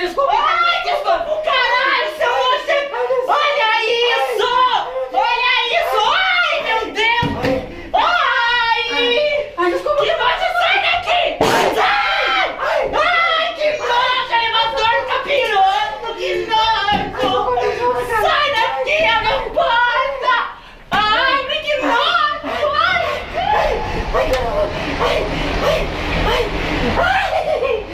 Desculpa!